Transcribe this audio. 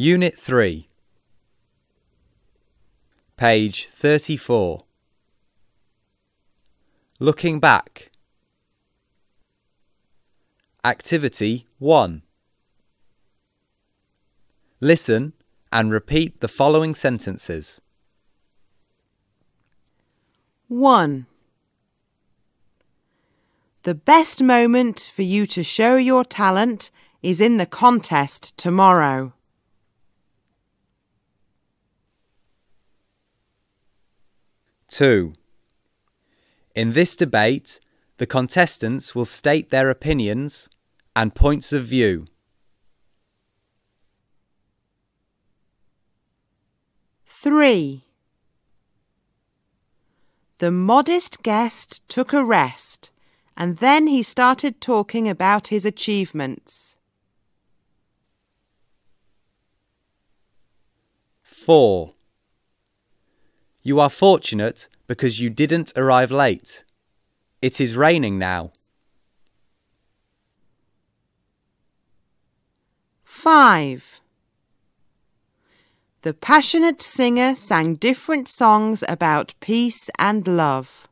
Unit 3 Page 34 Looking back Activity 1 Listen and repeat the following sentences. 1. The best moment for you to show your talent is in the contest tomorrow. 2. In this debate, the contestants will state their opinions and points of view. 3. The modest guest took a rest and then he started talking about his achievements. 4. You are fortunate because you didn't arrive late. It is raining now. 5. The passionate singer sang different songs about peace and love.